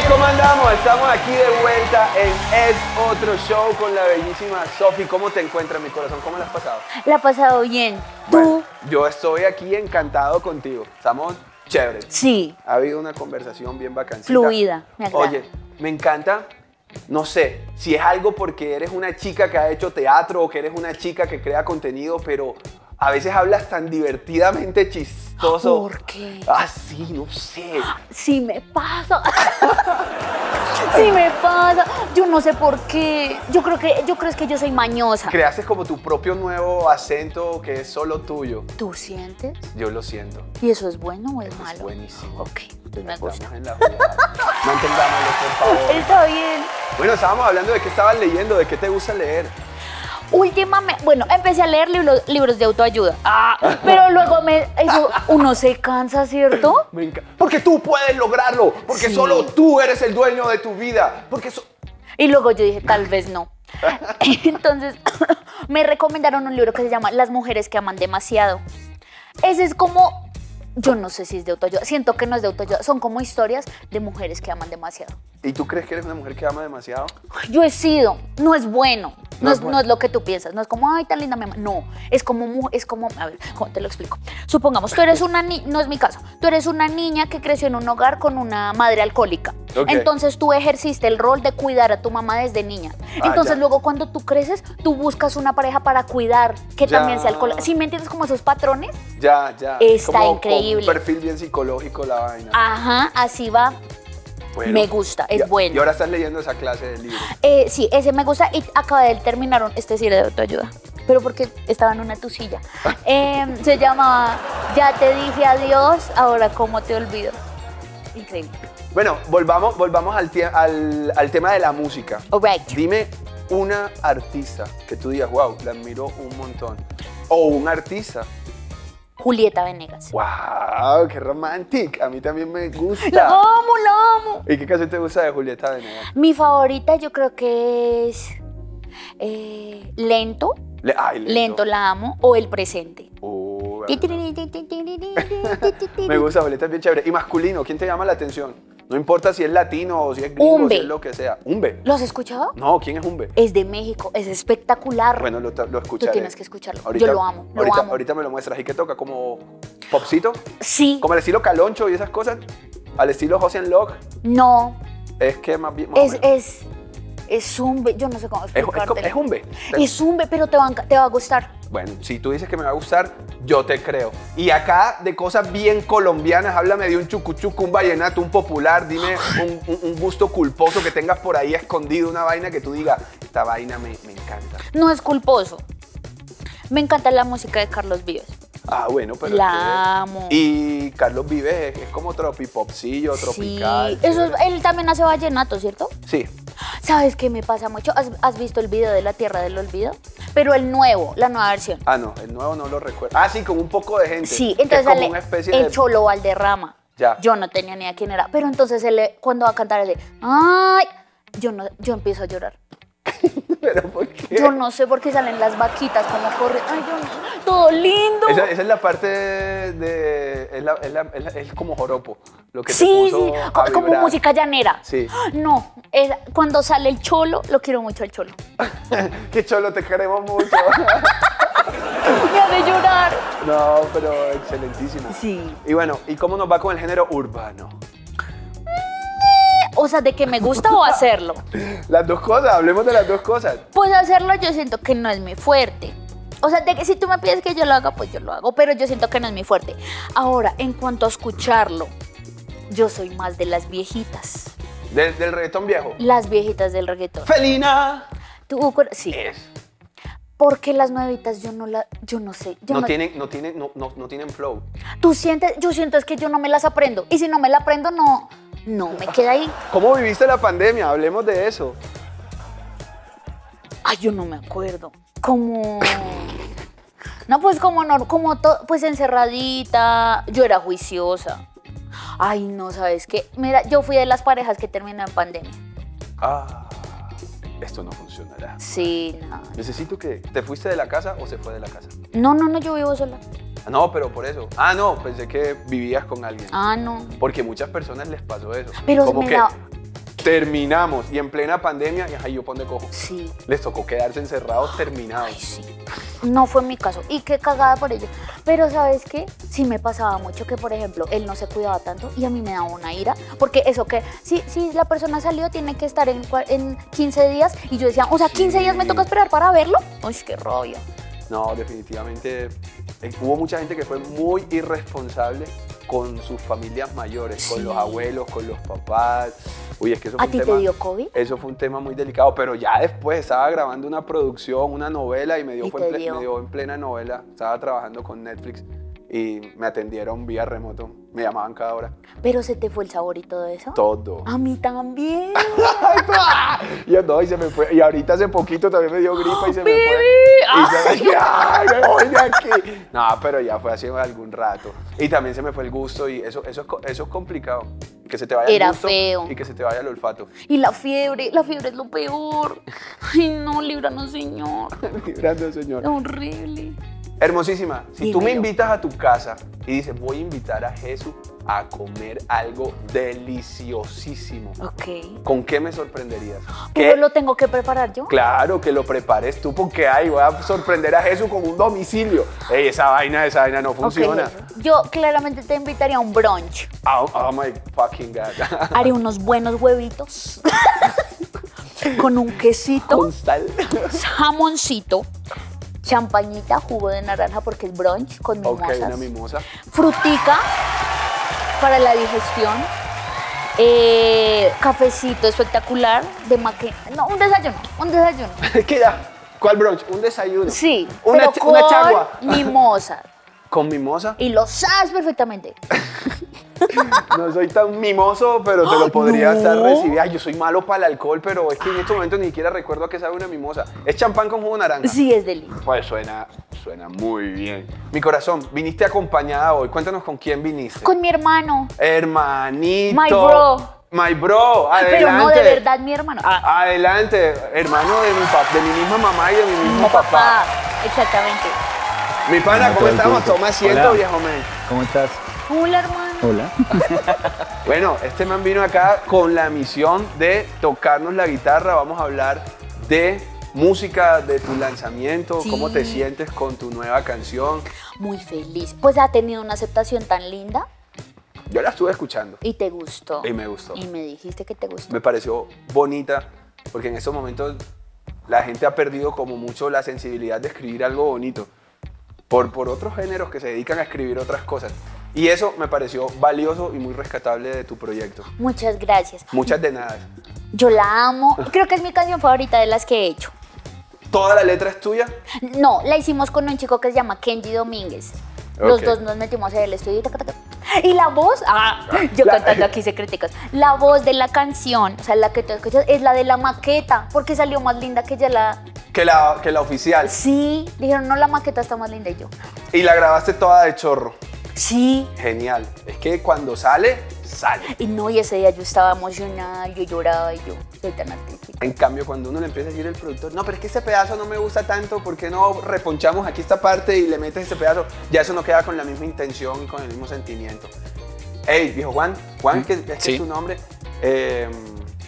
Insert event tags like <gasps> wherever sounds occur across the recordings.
Hey, ¿cómo andamos? Estamos aquí de vuelta en Es Otro Show con la bellísima Sofi. ¿Cómo te encuentras, mi corazón? ¿Cómo la has pasado? La ha pasado bien. Bueno, ¿Tú? yo estoy aquí encantado contigo. Estamos chéveres. Sí. Ha habido una conversación bien bacancita. Fluida, me agrada. Oye, me encanta, no sé, si es algo porque eres una chica que ha hecho teatro o que eres una chica que crea contenido, pero a veces hablas tan divertidamente chistoso. ¿Por qué? Ah, sí, no sé. Sí me pasa. <laughs> sí me pasa. Yo no sé por qué. Yo creo que yo creo que yo soy mañosa. Creaste como tu propio nuevo acento que es solo tuyo. ¿Tú sientes? Yo lo siento. ¿Y eso es bueno o es Eso malo? es buenísimo. Ok, pues me gusta. en la jugada. No entendámoslo, por favor. <laughs> Está bien. Bueno, estábamos hablando de qué estabas leyendo, de qué te gusta leer. Últimamente, bueno, empecé a leer libros, libros de autoayuda. Ah, pero luego me, eso, uno se cansa, ¿cierto? <coughs> Me Porque tú puedes lograrlo, porque Sí. solo tú eres el dueño de tu vida, porque so- Y luego yo dije, tal vez no. <laughs> Entonces, <coughs> me recomendaron un libro que se llama Las mujeres que aman demasiado. Ese es como, yo no sé si es de autoayuda, siento que no es de autoayuda, son como historias de mujeres que aman demasiado. ¿Y tú crees que eres una mujer que ama demasiado? Yo he sido, no es bueno, no, No es no es lo que tú piensas, no es como, ay, tan linda mi mamá. No, es como, es como, a ver, ¿cómo te lo explico? Supongamos, tú eres una niña, no es mi caso, tú eres una niña que creció en un hogar con una madre alcohólica. Entonces tú ejerciste el rol de cuidar a tu mamá desde niña. Ah, Entonces ya. luego cuando tú creces, tú buscas una pareja para cuidar, que Ya. también sea alcohólica. ¿Sí me entiendes como esos patrones? Ya, ya. Está Como- increíble. Con un perfil bien psicológico la vaina. Ajá, así va. Bueno. me gusta, es Y- bueno. Y ahora estás leyendo esa clase de libros. Eh, sí, ese me gusta y acaba de terminar un- este sí era de autoayuda, pero porque estaba en una tusilla. <laughs> Eh, se llamaba Ya te dije adiós, ahora cómo te olvido. Increíble. Bueno, volvamos, volvamos al, al, al tema de la música. Alright. Dime una artista que tú digas, wow, la admiro un montón. O un artista. Julieta Venegas. Wow, qué romantic. A mí también me gusta. amo, la amo. ¿Y qué canción te gusta de Julieta Venegas? Mi favorita yo creo que es eh, Lento. Le- ay, Lento. la amo. O El Presente. Uh, me gusta, Julieta es bien chévere. Y masculino, ¿quién te llama la atención? No importa si es latino o si es gringo, Umbe. si es lo que sea. Umbe. ¿Lo has escuchado? No, ¿quién es Umbe? Es de México, es espectacular. Bueno, lo, lo escucharé. Tú tienes que escucharlo. Ahorita- Yo lo amo, lo ahorita, amo. ahorita me lo muestras. ¿Y qué toca? ¿Como popcito? Sí, ¿Como el estilo Caloncho y esas cosas? ¿Al estilo José Locke? no, Es que más bien... más es, es, es yo no sé cómo Es, es, explicártelo. es Umbe. Es un be- pero te va, te va a gustar. Bueno, si tú dices que me va a gustar, yo te creo. Y acá de cosas bien colombianas, háblame de un chucuchuco, un vallenato, un popular, dime un, un- un gusto culposo que tengas por ahí escondido, una vaina que tú digas, esta vaina me, me encanta. No es culposo. Me encanta la música de Carlos Vives. Ah, bueno, pero... La que- amo. Y Carlos Vives es, es como tropipopsillo, tropical. Sí, eso él también hace vallenato, ¿cierto? Sí. ¿Sabes qué me pasa mucho? ¿Has, has visto el video de La Tierra del Olvido? Pero el nuevo, la nueva versión. Ah, no, el nuevo no lo recuerdo. Ah, sí, con un poco de gente. Sí, entonces es como una especie el de... Cholo Valderrama. Ya. Yo no tenía ni idea quién era. Pero entonces él, cuando va a cantar, él de, ¡ay! Yo, no, yo empiezo a llorar. <laughs> ¿Pero por qué? Yo no sé por qué salen las vaquitas como corren. Ay, yo no- todo lindo. Esa, esa es la parte de... Es, la- es la- es la- es como joropo, lo que te sí, puso sí, a como música llanera. Sí. <gasps> No, es- cuando sale el cholo, lo quiero mucho el cholo. <laughs> Qué cholo, te queremos mucho. <laughs> Me hace llorar. no, pero excelentísimo. Sí. Y bueno, ¿y cómo nos va con el género urbano? O sea, de que me gusta o hacerlo. <laughs> Las dos cosas, hablemos de las dos cosas. Pues hacerlo yo siento que no es mi fuerte. O sea, de que si tú me pides que yo lo haga, pues yo lo hago, pero yo siento que no es mi fuerte. Ahora, en cuanto a escucharlo, yo soy más de las viejitas. Del, del reggaetón viejo. Las viejitas del reggaetón. Felina. ¿Tú, sí. Es. Porque las nuevitas yo no la, yo no sé. Yo No, no, tienen, no, tienen, no, no, no tienen flow. Tú sientes, yo siento es que yo no me las aprendo. Y si no me la aprendo, no, no me queda ahí. ¿Cómo viviste la pandemia? Hablemos de eso. Ay, yo no me acuerdo. Como. No, pues como no, como to- pues encerradita. Yo era juiciosa. Ay, no, ¿sabes qué? Mira, yo fui de las parejas que terminó en pandemia. Ah, esto no funcionará. Sí, no. Necesito que. ¿Te fuiste de la casa o se fue de la casa? No, no, no, yo vivo sola. No, pero por eso. Ah, no, pensé que vivías con alguien. Ah, no. Porque muchas personas les pasó eso. Pero Como me que da- terminamos. Y en plena pandemia, y ay, yo pone cojo. Sí. Les tocó quedarse encerrados terminados. Ay, sí. No fue mi caso. Y qué cagada por ello. Pero ¿sabes qué? Sí me pasaba mucho que, por ejemplo, él no se cuidaba tanto y a mí me daba una ira. Porque eso que, si, si la persona salió, tiene que estar en, en 15 días. Y yo decía, o sea, 15 días me toca esperar para verlo. Uy, qué rollo. No, definitivamente eh, hubo mucha gente que fue muy irresponsable con sus familias mayores, con los abuelos, con los papás. Uy, es que eso fue ¿A un ti te dio COVID? Eso fue un tema muy delicado, pero ya después estaba grabando una producción, una novela y me dio, Y fue en, dio. me dio en plena novela. Estaba trabajando con Netflix y me atendieron vía remoto. Me llamaban cada hora. Pero se te fue el sabor y todo eso. Todo. A mí también. <laughs> Y yo, no, y se me fue. Y ahorita hace poquito también me dio gripa y se me Baby. fue. Y se <laughs> me ¡ay, me voy de aquí! No, pero ya fue hace algún rato. Y también se me fue el gusto y eso, eso, eso es complicado. Que se te vaya Era el gusto feo. y que se te vaya el olfato. Y la fiebre, la fiebre es lo peor. Ay, no, líbranos, Señor. <laughs> Librando, señor. Horrible. Hermosísima, si tú me invitas a tu casa y dices, voy a invitar a Jesús a comer algo deliciosísimo, Ok. ¿con qué me sorprenderías? ¿Pero ¿Qué? lo tengo que preparar yo? Claro, que lo prepares tú porque ay, voy a sorprender a Jesús con un domicilio. Ey, esa vaina, esa vaina no funciona. Yo claramente te invitaría a un brunch. Oh, oh my fucking God. <laughs> Haré unos buenos huevitos. <laughs> con un quesito, Con sal. jamoncito, champañita, jugo de naranja porque es brunch con Ok, mimosas. una mimosa. frutica para la digestión, eh, cafecito espectacular de maque... No, un desayuno, un desayuno. <laughs> ¿Qué da? ¿Cuál brunch? Un desayuno. Sí, Una, pero ch- con una chagua. mimosa. <laughs> ¿Con mimosa? Y lo sabes perfectamente. <laughs> No soy tan mimoso, pero te lo podría no. estar recibiendo. Ay, yo soy malo para el alcohol, pero es que en estos momentos ni siquiera recuerdo a qué sabe una mimosa. ¿Es champán con jugo de naranja? Sí, es deli. Pues suena, suena muy bien. Mi corazón, viniste acompañada hoy. Cuéntanos con quién viniste. Con mi hermano. Hermanito. My bro. My bro, adelante. Pero no de verdad mi hermano. Ah, Adelante, hermano de mi, pap- de mi misma mamá y de mi mismo mismo papá. papá. Exactamente. Mi pana, ¿cómo estamos? Toma asiento, Hola. viejo man. ¿Cómo estás? Hola, hermano. Hola. <laughs> Bueno, este man vino acá con la misión de tocarnos la guitarra. Vamos a hablar de música, de tu lanzamiento, Sí. cómo te sientes con tu nueva canción. Muy feliz. Pues ha tenido una aceptación tan linda Yo la estuve escuchando y te gustó. y me gustó. Y me dijiste que te gustó. Me pareció bonita porque en estos momentos la gente ha perdido como mucho la sensibilidad de escribir algo bonito por, por otros géneros que se dedican a escribir otras cosas. Y eso me pareció valioso y muy rescatable de tu proyecto. Muchas gracias. Muchas de nada. Yo la amo. Creo que es mi canción favorita de las que he hecho. ¿Toda la letra es tuya? No, la hicimos con un chico que se llama Kenji Domínguez. Los Ok. dos nos metimos en el estudio y, y la voz, ah, yo La- cantando aquí secreticas, la voz de la canción, o sea, la que tú escuchas, es la de la maqueta, porque salió más linda que ya la... Que la, que la oficial. Sí, dijeron, no, la maqueta está más linda y yo. Y la grabaste toda de chorro. Sí, Genial. Es que cuando sale, sale. y no, y ese día yo estaba emocionada, yo lloraba y yo soy tan artística. En cambio, cuando uno le empieza a decir al productor, no, pero es que este pedazo no me gusta tanto, ¿por qué no reponchamos aquí esta parte y le metes este pedazo? Ya eso no queda con la misma intención y con el mismo sentimiento. Hey, viejo Juan, Juan, que, es que Sí. es tu nombre. eh,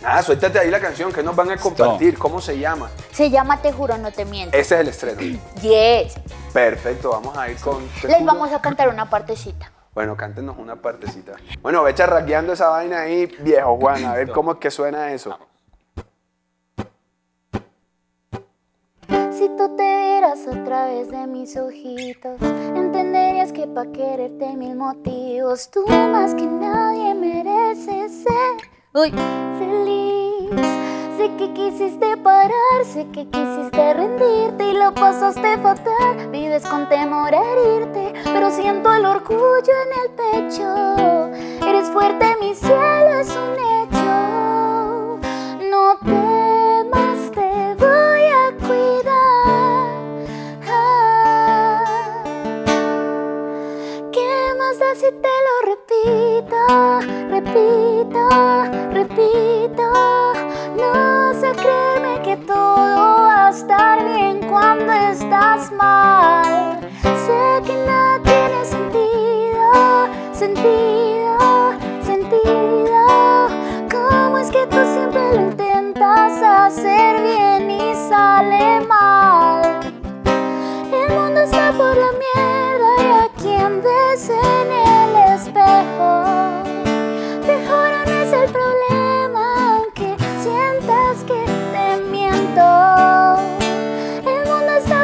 nada, suéltate ahí la canción que nos van a compartir. ¿Cómo se llama? Se llama Te juro, no te miento. Ese es el estreno. <clears throat> Yes. Perfecto, vamos a ir con. Les juro. vamos a cantar una partecita. Bueno, cántenos una partecita. Bueno, ve charraqueando esa vaina ahí, viejo Juan, a ver cómo es que suena eso. Si tú te vieras a través de mis ojitos, entenderías que para quererte mil motivos, tú más que nadie mereces ser uy, feliz. Sé que quisiste parar, sé que quisiste rendirte y lo pasaste fatal. Vives con temor a herirte, pero siento el orgullo en el pecho. Eres fuerte, mi cielo es un hecho. No temas, te voy a cuidar. Ah. ¿Qué más da si te lo repito? Repito, repito.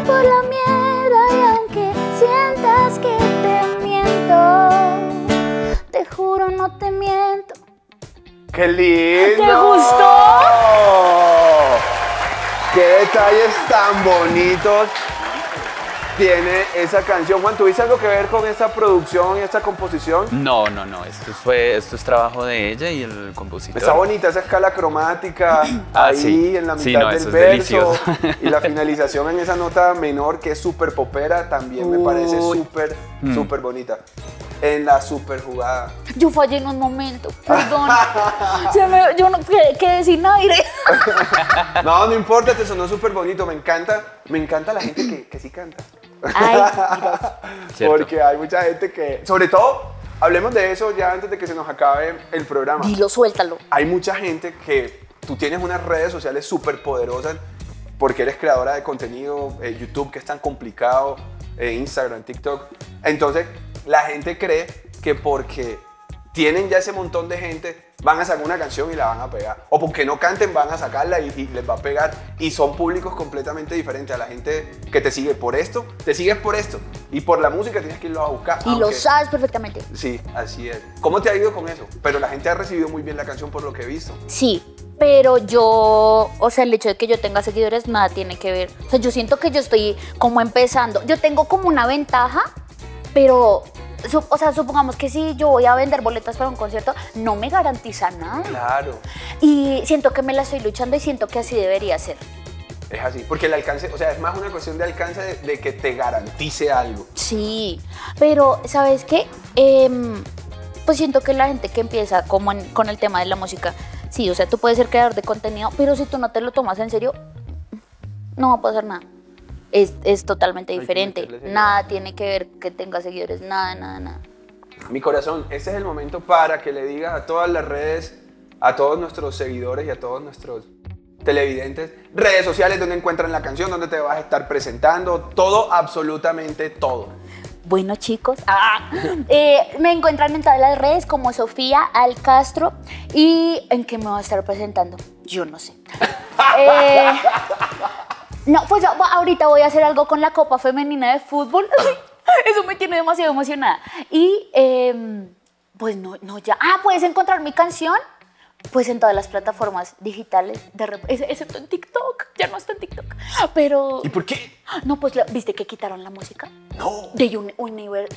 por la mierda y aunque sientas que te miento, te juro no te miento. ¡Qué lindo! ¿Te gustó? ¡Qué detalles tan bonitos! Tiene esa canción. Juan, ¿tuviste algo que ver con esta producción y esta composición? No, no, no. Esto, fue, esto es trabajo de ella y el compositor. Está bonita esa escala cromática Ah, ahí sí. en la mitad Sí, no, del eso es verso. delicioso. Y la <laughs> finalización en esa nota menor que es súper popera también me parece súper, Mm. súper bonita. En la súper jugada. Yo fallé en un momento, <laughs> perdón. Se me- yo no quedé, quedé sin aire. <laughs> No, no importa, te sonó súper bonito. Me encanta, me encanta la gente que, que sí canta. Ay. <laughs> Porque hay mucha gente que, sobre todo, hablemos de eso ya antes de que se nos acabe el programa. Dilo, suéltalo. Hay mucha gente que tú tienes unas redes sociales súper poderosas porque eres creadora de contenido, eh, YouTube que es tan complicado, eh, Instagram, TikTok. Entonces, la gente cree que porque tienen ya ese montón de gente, van a sacar una canción y la van a pegar. O porque no canten, van a sacarla y, y les va a pegar. Y son públicos completamente diferentes a la gente que te sigue por esto, te sigues por esto. Y por la música tienes que irlo a buscar. Y lo aunque- sabes perfectamente. Sí, así es. ¿Cómo te ha ido con eso? Pero la gente ha recibido muy bien la canción por lo que he visto. Sí, pero yo, o sea, el hecho de que yo tenga seguidores nada tiene que ver. O sea, yo siento que yo estoy como empezando. Yo tengo como una ventaja, pero, o sea, supongamos que si yo voy a vender boletas para un concierto, no me garantiza nada. Claro. Y siento que me la estoy luchando y siento que así debería ser. Es así, porque el alcance, o sea, es más una cuestión de alcance de, de que te garantice algo. Sí, pero ¿sabes qué? Em, pues siento que la gente que empieza como en- con el tema de la música, sí, o sea, tú puedes ser creador de contenido, pero si tú no te lo tomas en serio, no va a pasar nada. Es, es totalmente Hay diferente. Nada tiene que ver que tenga seguidores, nada, nada, nada. Mi corazón, este es el momento para que le digas a todas las redes, a todos nuestros seguidores y a todos nuestros televidentes, redes sociales donde encuentran la canción, donde te vas a estar presentando, todo, absolutamente todo. Bueno, chicos, ah, <laughs> eh, me encuentran en todas las redes como Sofía Alcastro y en qué me va a estar presentando, yo no sé. <laughs> Eh, no, pues a- ahorita voy a hacer algo con la Copa Femenina de Fútbol. <laughs> Eso me tiene demasiado emocionada. Y em, pues no, no ya. Ah, puedes encontrar mi canción. Pues en todas las plataformas digitales, de excepto en TikTok, ya no está en TikTok. Pero, ¿Y por qué? no, pues viste que quitaron la música No. de un Univer.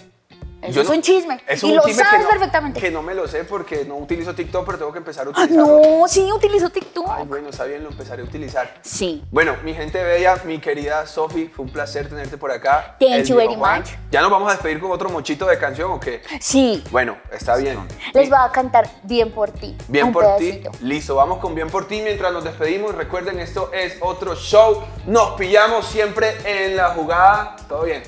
Eso Yo es no- un chisme. Es y lo chisme sabes que no, perfectamente. Que no me lo sé porque no utilizo TikTok, pero tengo que empezar a Ah, utilizarlo. no, sí, utilizo TikTok. Ay, bueno, está bien, lo empezaré a utilizar. Sí. Bueno, mi gente bella, mi querida Sofi, fue un placer tenerte por acá. Thank you very much. ¿Ya nos vamos a despedir con otro mochito de canción o qué? Sí. Bueno, está bien. Les voy a cantar Bien por ti. Bien un por pedacito. ti. Listo, vamos con Bien por ti mientras nos despedimos. Recuerden, esto es otro show. Nos pillamos siempre en la jugada. Todo bien.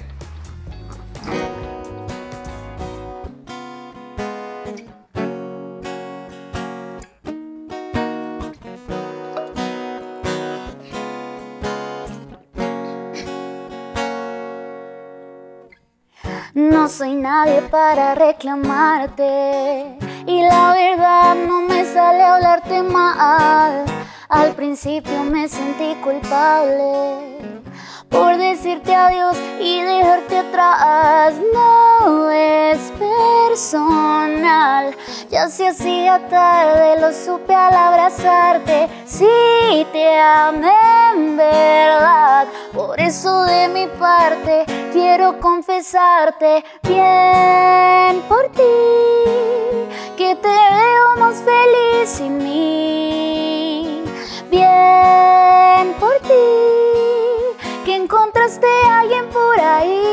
No soy nadie para reclamarte y la verdad no me sale hablarte mal. Al principio me sentí culpable por decirte adiós y dejarte atrás. No es personal, ya se hacía tarde, lo supe al abrazarte. Sí te amé en verdad, por eso de mi parte quiero confesarte bien por ti, que te veo más feliz sin mí. Bien por ti, que encontraste a alguien por ahí.